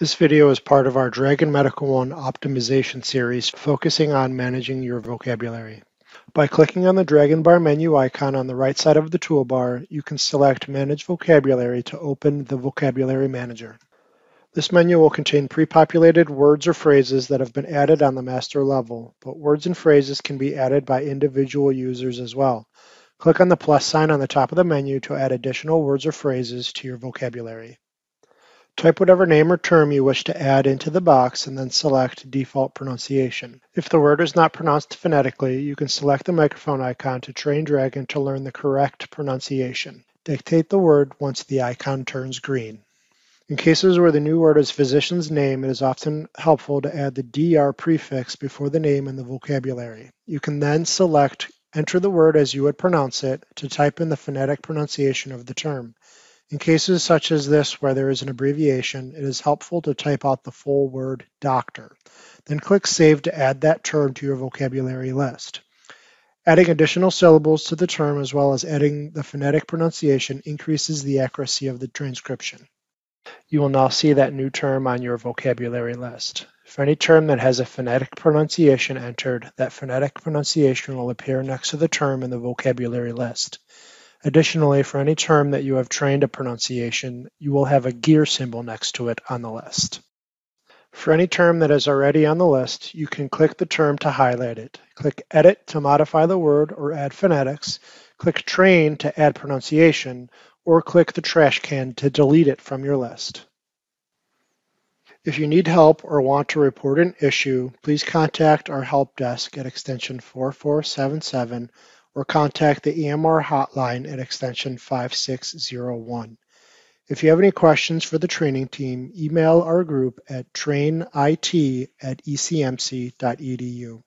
This video is part of our Dragon Medical One optimization series focusing on managing your vocabulary. By clicking on the Dragon Bar menu icon on the right side of the toolbar, you can select Manage Vocabulary to open the Vocabulary Manager. This menu will contain pre-populated words or phrases that have been added on the master level, but words and phrases can be added by individual users as well. Click on the plus sign on the top of the menu to add additional words or phrases to your vocabulary. Type whatever name or term you wish to add into the box and then select Default Pronunciation. If the word is not pronounced phonetically, you can select the microphone icon to train Dragon to learn the correct pronunciation. Dictate the word once the icon turns green. In cases where the new word is physician's name, it is often helpful to add the DR prefix before the name in the vocabulary. You can then select Enter the word as you would pronounce it to type in the phonetic pronunciation of the term. In cases such as this where there is an abbreviation, it is helpful to type out the full word doctor. Then click Save to add that term to your vocabulary list. Adding additional syllables to the term as well as adding the phonetic pronunciation increases the accuracy of the transcription. You will now see that new term on your vocabulary list. For any term that has a phonetic pronunciation entered, that phonetic pronunciation will appear next to the term in the vocabulary list. Additionally, for any term that you have trained a pronunciation, you will have a gear symbol next to it on the list. For any term that is already on the list, you can click the term to highlight it. Click Edit to modify the word or add phonetics, click Train to add pronunciation, or click the trash can to delete it from your list. If you need help or want to report an issue, please contact our help desk at extension 4477 or contact the EMR hotline at extension 5601. If you have any questions for the training team, email our group at trainit at ecmc.edu.